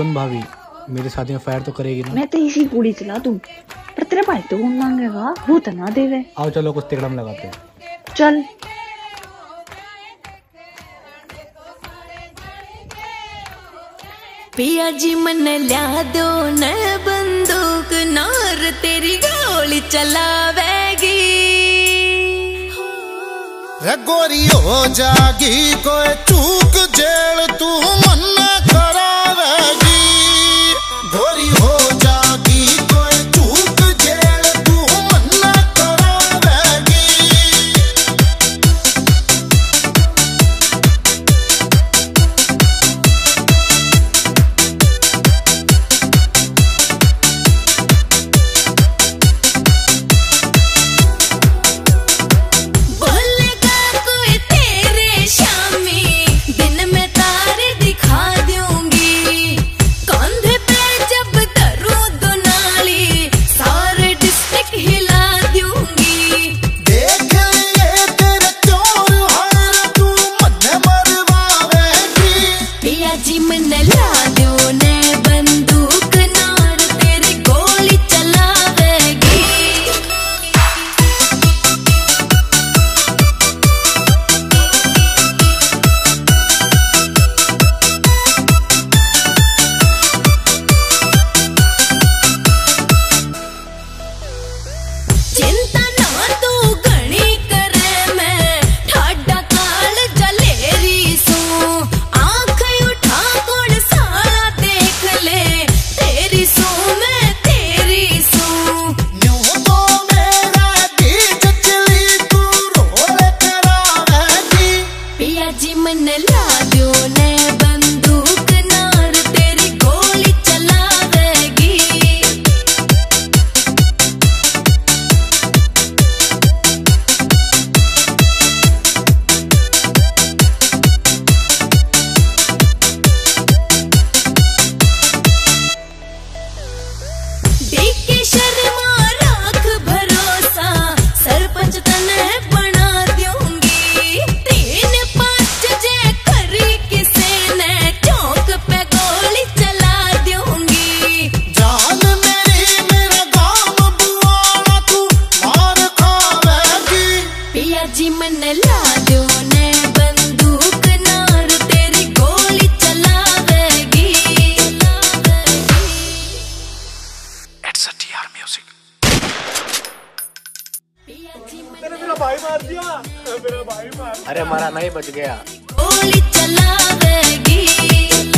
सुन भाभी मेरे साथ में फायर तो करेगी ना। मैं तो इसी गोली चला दूँ पर तेरे भाई तो कौन मांगेगा? वो तो ना देवे। आओ चलो कुछ तिकड़म लगाते हैं। चल। पिया जी मन लिया दो न बंदूक नार तेरी गोली चलावेगी। रे गोरी हो जागी कोई चूक जेल तू मन जी मन ला दो पिया अ मार म्यूज़िक मेरा भाई मार अरे मारा नहीं बच गया। गोली चलावेगी। इट्स